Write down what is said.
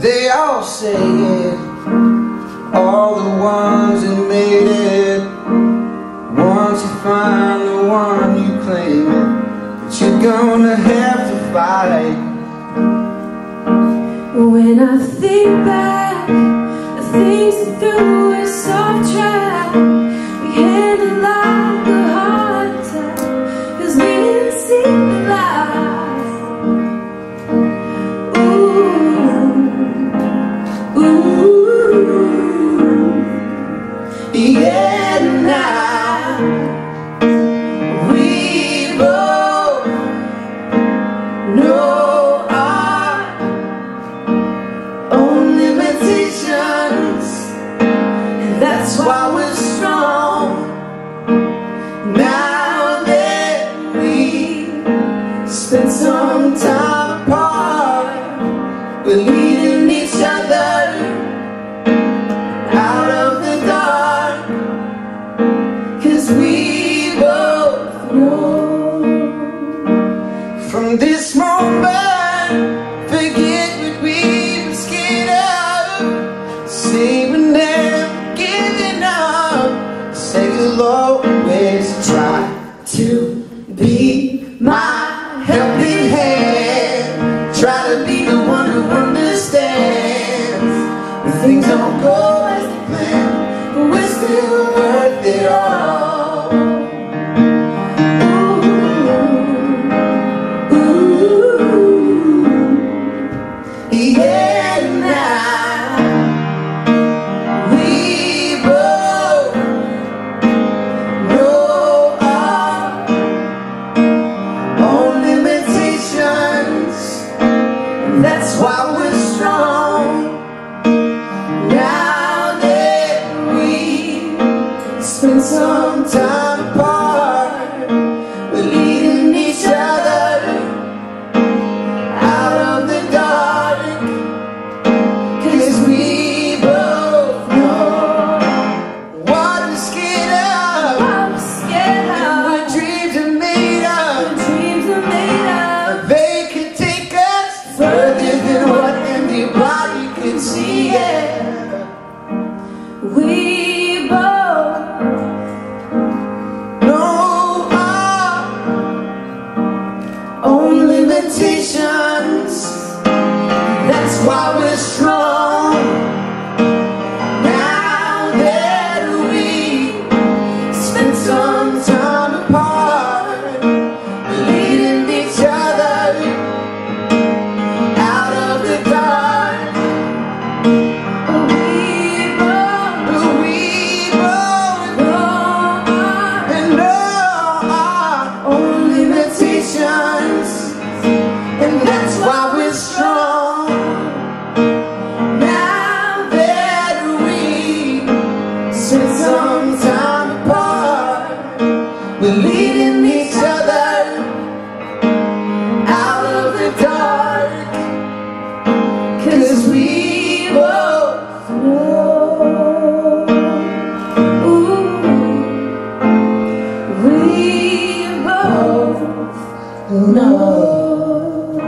They all say it. All the ones that made it. Once you find the one you claim it But you're gonna have to fight. When I think back things that that's why we're strong. Now that we spent some time apart, we're leading each other out of the dark Cause we both know From this moment things don't go why we're strong. Now that we spent some time apart, leading each other out of the dark. We both know our own limitations, and that's why Lord.